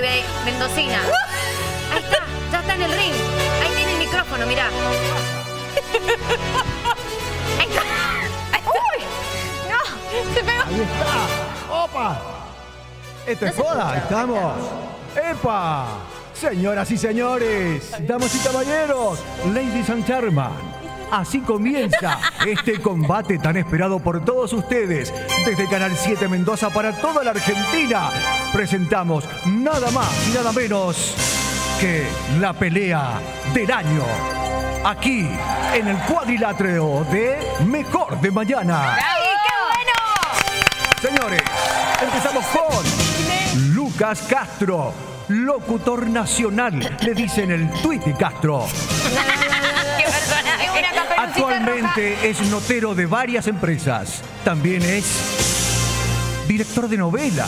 ve Mendocina. Ahí está, ya está en el ring. Ahí tiene el micrófono, mirá. Ahí está. Ahí está. No, se pegó. Ahí está. ¡Opa! Esto es No joda, estamos. ¡Epa! Señoras y señores, damas y caballeros, ladies and gentlemen, así comienza este combate tan esperado por todos ustedes. Desde Canal 7 Mendoza para toda la Argentina, presentamos nada más y nada menos que la pelea del año. Aquí, en el cuadrilátero de Mejor de Mañana. ¡Ay, qué bueno! Señores, empezamos con Lucas Castro, locutor nacional, le dicen el Twitty Castro. Actualmente es notero de varias empresas. También es director de novela,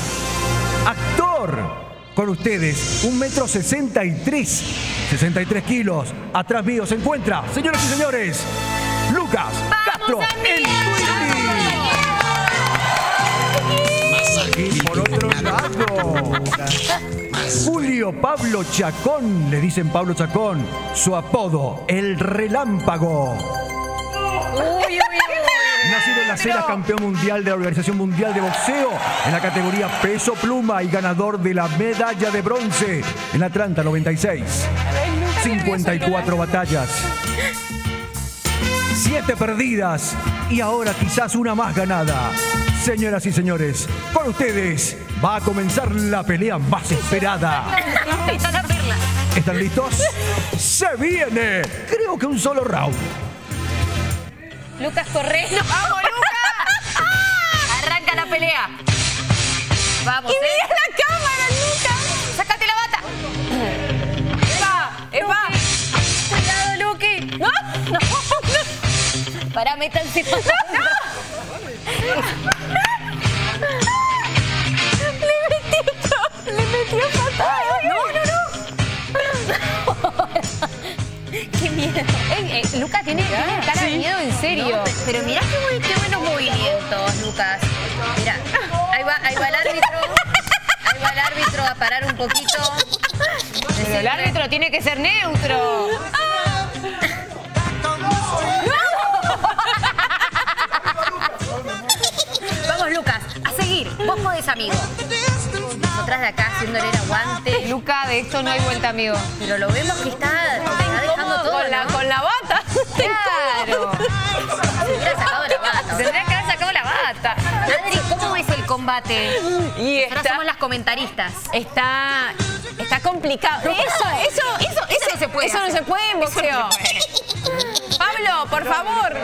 actor. Con ustedes, un metro sesenta y tres, 63 kilos. Atrás mío se encuentra, señoras y señores, Lucas Castro, el. Y por otro lado, Julio Pablo Chacón, le dicen Pablo Chacón, su apodo, el relámpago. Uy, uy, uy. Nacido en la cera, campeón mundial de la Organización Mundial de Boxeo en la categoría peso pluma y ganador de la medalla de bronce en Atlanta 96. 54 batallas. 7 perdidas y ahora quizás una más ganada. Señoras y señores, con ustedes va a comenzar la pelea más esperada. ¿Están listos? ¡Se viene! Creo que un solo round. Lucas Correno. ¡Vamos, Lucas! Arranca la pelea. Vamos, ¡Y ¿eh? mira la cámara, Lucas! ¡Sácate la bata! ¡Epa! ¡Epa! Cuidado, Luqui. ¡No! ¡No! ¡No! Para, métanse. ¡Le metió! ¡Le metió patada! No, no, no. Qué miedo. Eh, eh, Lucas tiene, serio. No, pero mirá qué, buen- qué buenos movimientos, Lucas. Mirá, ahí va, ahí va el árbitro. Ahí va el árbitro a parar un poquito. Pero el árbitro tiene que ser neutro. Vamos, Lucas, a seguir. Vos podés, amigo. Nosotras de acá haciéndole el aguante. Luca, de esto no hay vuelta, amigo. Pero lo vemos que está, está dejando todo, con, la, con la bata. Claro. Se hubiera sacado la bata. Tendría que haber sacado la bata. Adri, ¿cómo es el combate? Y Ahora está, somos las comentaristas. está, está complicado. Eso, eso, eso, eso, no se puede Eso no se puede en boxeo. Pablo, por favor.